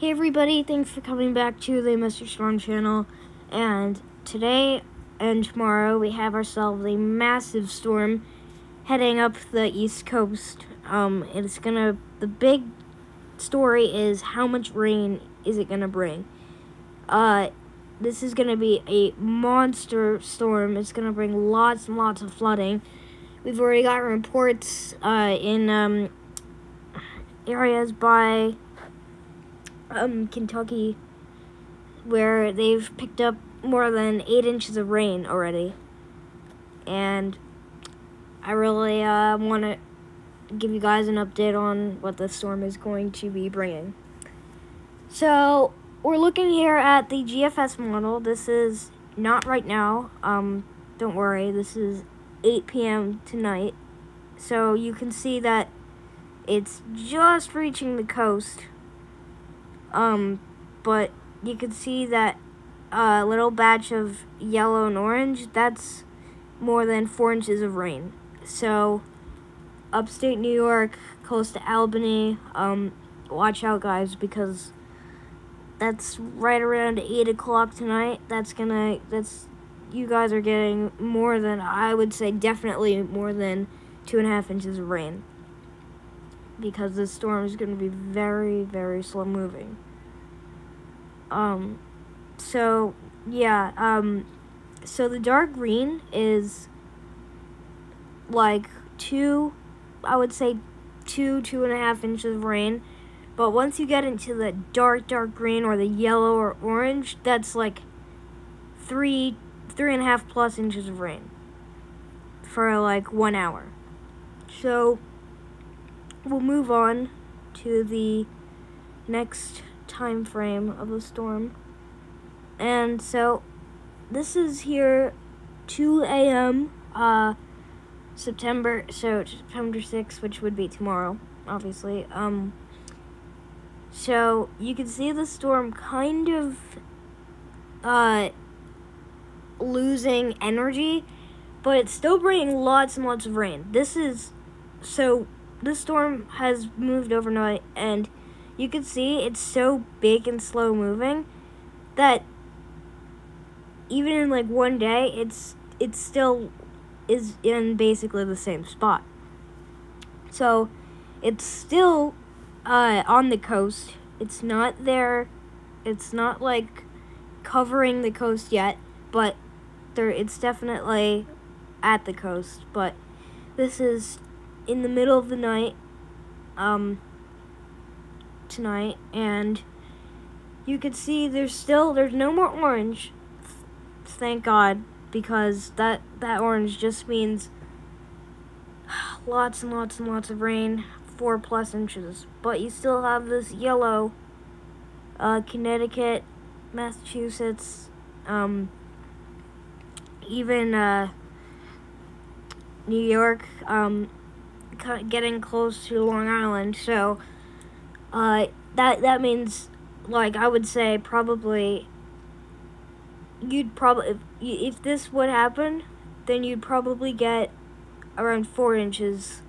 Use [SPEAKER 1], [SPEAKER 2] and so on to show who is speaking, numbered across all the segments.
[SPEAKER 1] Hey everybody, thanks for coming back to the Mr. Storm channel. And today and tomorrow we have ourselves a massive storm heading up the east coast. Um, it's gonna, the big story is how much rain is it gonna bring. Uh, this is gonna be a monster storm. It's gonna bring lots and lots of flooding. We've already got reports uh, in um, areas by um, Kentucky where they've picked up more than eight inches of rain already. And I really uh, want to give you guys an update on what the storm is going to be bringing. So, we're looking here at the GFS model. This is not right now. Um, don't worry, this is 8 p.m. tonight. So, you can see that it's just reaching the coast um, but you can see that uh, little batch of yellow and orange, that's more than four inches of rain. So, upstate New York, close to Albany, um, watch out guys, because that's right around 8 o'clock tonight. That's gonna, that's, you guys are getting more than, I would say definitely more than two and a half inches of rain because this storm is going to be very, very slow moving. Um, so, yeah, um, so the dark green is like two, I would say two, two and a half inches of rain. But once you get into the dark, dark green or the yellow or orange, that's like three, three and a half plus inches of rain for like one hour. So, we'll move on to the next time frame of the storm. And so this is here 2 a.m. Uh, September, so September 6th, which would be tomorrow, obviously. Um, so you can see the storm kind of uh, losing energy, but it's still bringing lots and lots of rain. This is so this storm has moved overnight and you can see it's so big and slow moving that even in like one day it's it still is in basically the same spot. So it's still uh, on the coast. It's not there. It's not like covering the coast yet but there it's definitely at the coast. But this is in the middle of the night um, tonight, and you can see there's still, there's no more orange, thank God, because that, that orange just means lots and lots and lots of rain, four plus inches, but you still have this yellow, uh, Connecticut, Massachusetts, um, even, uh, New York, um, getting close to Long Island, so uh, that that means like I would say probably you'd probably if, if this would happen, then you'd probably get around four inches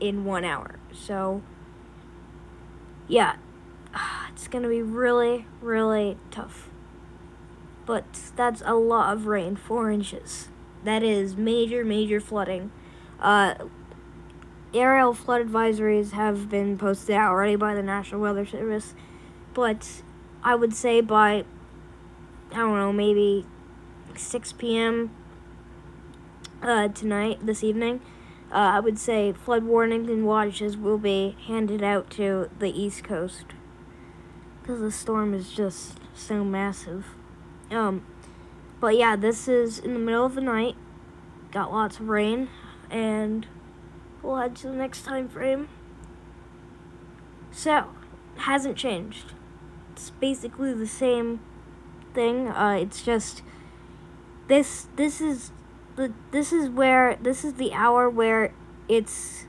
[SPEAKER 1] in one hour. So yeah, it's gonna be really really tough. But that's a lot of rain, four inches. That is major major flooding. Uh, areal flood advisories have been posted out already by the National Weather Service, but I would say by, I don't know, maybe 6 p.m. Uh, tonight, this evening, uh, I would say flood warnings and watches will be handed out to the East Coast because the storm is just so massive. Um, but yeah, this is in the middle of the night. Got lots of rain and we'll head to the next time frame. So, hasn't changed. It's basically the same thing. Uh, it's just this. This is the. This is where. This is the hour where it's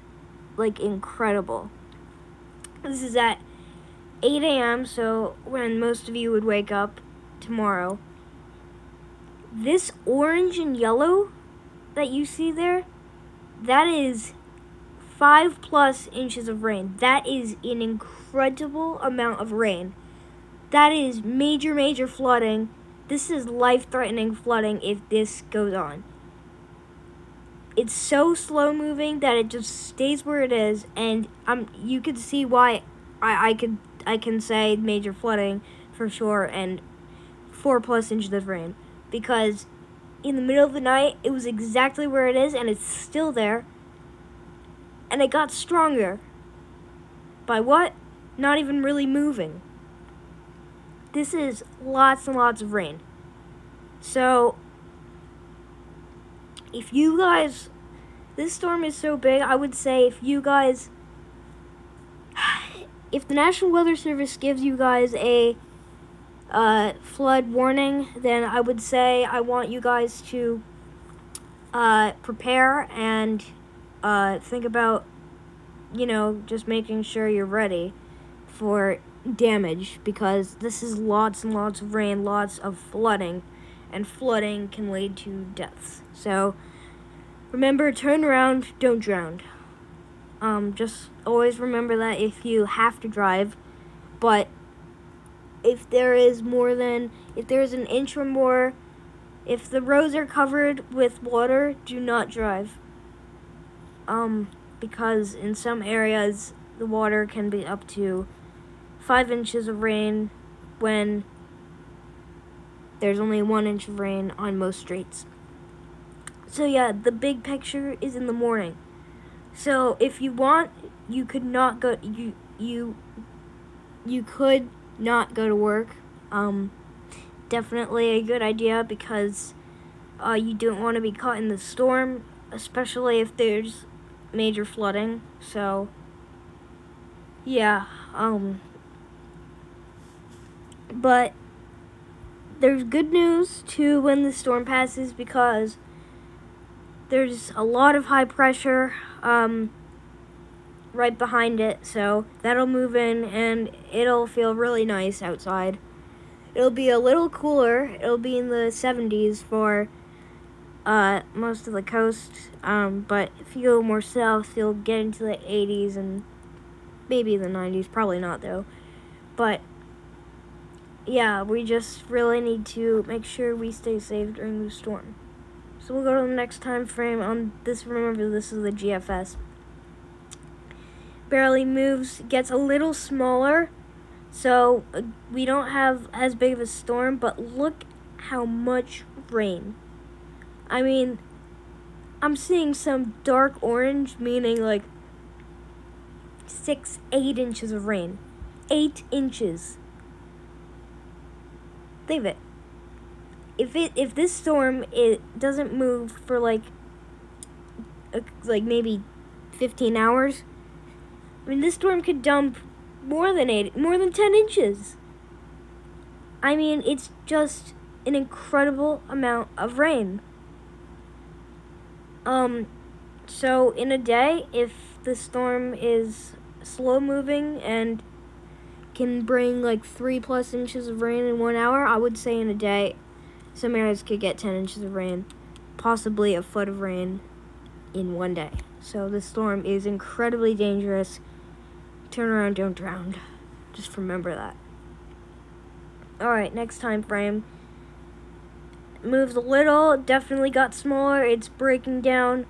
[SPEAKER 1] like incredible. This is at 8 a.m. So when most of you would wake up tomorrow. This orange and yellow that you see there, that is five plus inches of rain. That is an incredible amount of rain. That is major, major flooding. This is life threatening flooding if this goes on. It's so slow moving that it just stays where it is, and um, you can see why I, I could I can say major flooding for sure and four plus inches of rain because in the middle of the night it was exactly where it is and it's still there and it got stronger. By what? Not even really moving. This is lots and lots of rain. So if you guys this storm is so big i would say if you guys if the National Weather Service gives you guys a uh, flood warning, then I would say I want you guys to uh, prepare and uh, think about, you know, just making sure you're ready for damage because this is lots and lots of rain, lots of flooding, and flooding can lead to deaths. So remember, turn around, don't drown. Um, just always remember that if you have to drive, but if there is more than, if there's an inch or more, if the roads are covered with water, do not drive. Um, because in some areas, the water can be up to five inches of rain when there's only one inch of rain on most streets. So yeah, the big picture is in the morning. So if you want, you could not go. You you you could not go to work. Um, definitely a good idea because uh, you don't want to be caught in the storm, especially if there's major flooding. So yeah, um, but there's good news too when the storm passes because there's a lot of high pressure um, right behind it, so that'll move in and it'll feel really nice outside. It'll be a little cooler. It'll be in the 70s for uh, most of the coast, um, but if you go more south, you'll get into the 80s and maybe the 90s. Probably not, though. But yeah, we just really need to make sure we stay safe during the storm. So we'll go to the next time frame on this. Remember, this is the GFS. Barely moves, gets a little smaller. So uh, we don't have as big of a storm, but look how much rain. I mean, I'm seeing some dark orange, meaning like six, eight inches of rain. Eight inches. Leave it if it if this storm it doesn't move for like like maybe 15 hours I mean this storm could dump more than 8 more than 10 inches I mean it's just an incredible amount of rain um so in a day if the storm is slow moving and can bring like 3 plus inches of rain in 1 hour I would say in a day some areas could get 10 inches of rain, possibly a foot of rain in one day. So the storm is incredibly dangerous. Turn around, don't drown. Just remember that. Alright, next time frame. Moves a little, definitely got smaller. It's breaking down.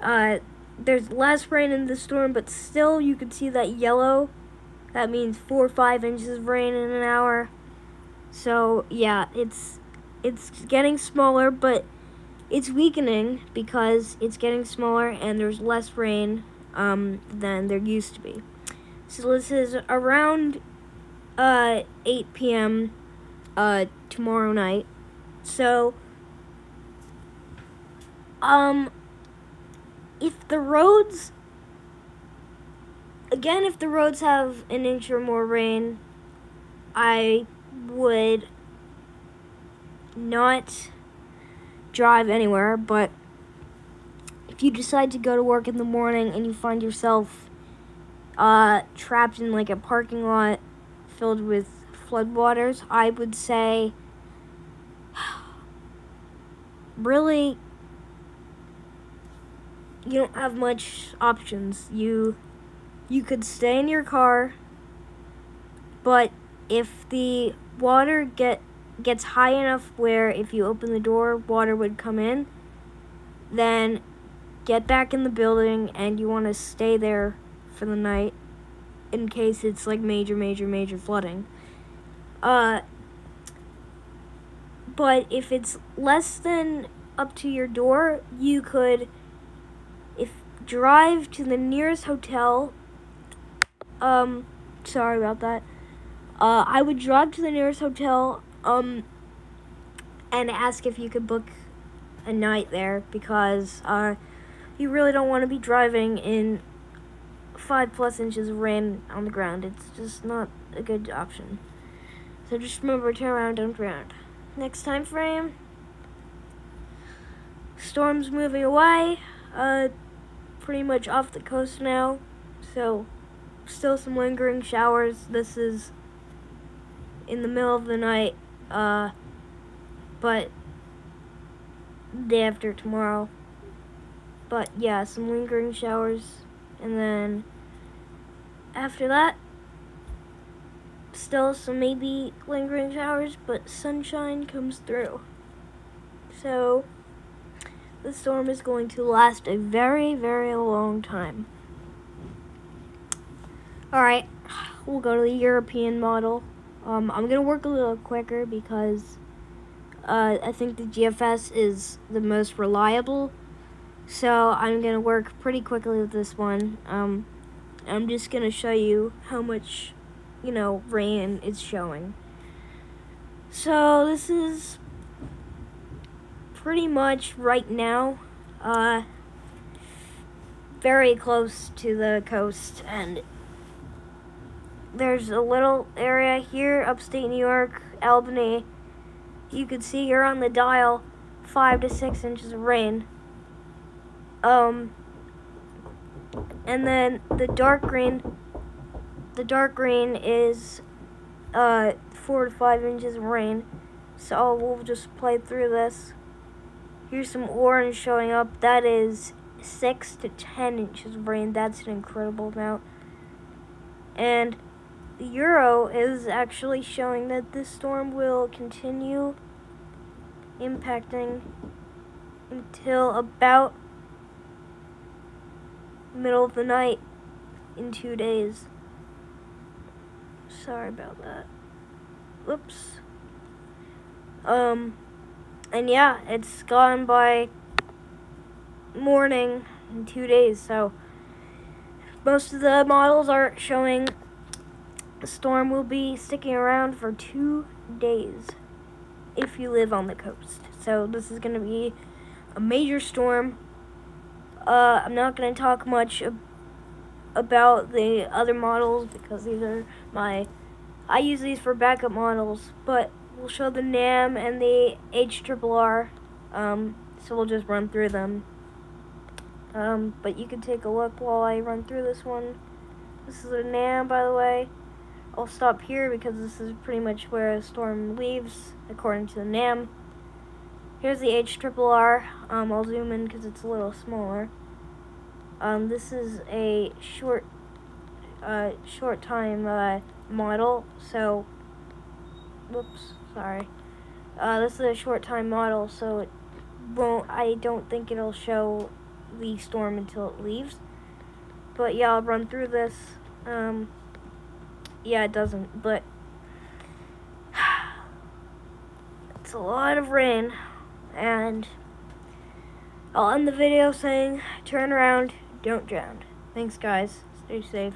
[SPEAKER 1] Uh, there's less rain in the storm, but still you can see that yellow. That means four or five inches of rain in an hour. So, yeah, it's it's getting smaller, but it's weakening because it's getting smaller and there's less rain um, than there used to be. So this is around uh, 8 p.m. Uh, tomorrow night. So, um, if the roads, again, if the roads have an inch or more rain, I would not drive anywhere, but if you decide to go to work in the morning and you find yourself uh, trapped in like a parking lot filled with floodwaters, I would say really you don't have much options. You you could stay in your car, but if the water get gets high enough where if you open the door, water would come in, then get back in the building and you want to stay there for the night in case it's like major, major, major flooding. Uh, but if it's less than up to your door, you could if drive to the nearest hotel. Um, sorry about that. Uh, I would drive to the nearest hotel. Um, and ask if you could book a night there because uh, you really don't want to be driving in five plus inches of rain on the ground. It's just not a good option. So just remember, turn around, don't drown. Next time frame. Storm's moving away. Uh, pretty much off the coast now. So, still some lingering showers. This is in the middle of the night. Uh, but day after tomorrow. But yeah, some lingering showers. And then after that, still some maybe lingering showers, but sunshine comes through. So, the storm is going to last a very, very long time. Alright, we'll go to the European model. Um, I'm going to work a little quicker because uh, I think the GFS is the most reliable. So I'm going to work pretty quickly with this one. Um, I'm just going to show you how much, you know, rain is showing. So this is pretty much right now uh, very close to the coast and there's a little area here upstate New York, Albany. You can see here on the dial five to six inches of rain. Um, and then the dark green, the dark green is uh, four to five inches of rain. So we'll just play through this. Here's some orange showing up. That is six to ten inches of rain. That's an incredible amount. And the Euro is actually showing that this storm will continue impacting until about middle of the night in two days. Sorry about that. Whoops. Um, and yeah, it's gone by morning in two days, so most of the models are showing the storm will be sticking around for two days if you live on the coast. So this is going to be a major storm uh, I'm not going to talk much about the other models because these are my, I use these for backup models, but we'll show the NAM and the HRRR, um, so we'll just run through them. Um, but you can take a look while I run through this one. This is a NAM, by the way. I'll stop here because this is pretty much where a storm leaves, according to the NAM. Here's the HRRR. Um, I'll zoom in because it's a little smaller. Um, this is a short, uh, short time uh, model. So, whoops, sorry. Uh, this is a short time model, so it won't. I don't think it'll show the storm until it leaves. But yeah, I'll run through this. Um, yeah, it doesn't, but it's a lot of rain and I'll end the video saying, turn around, don't drown. Thanks, guys. Stay safe.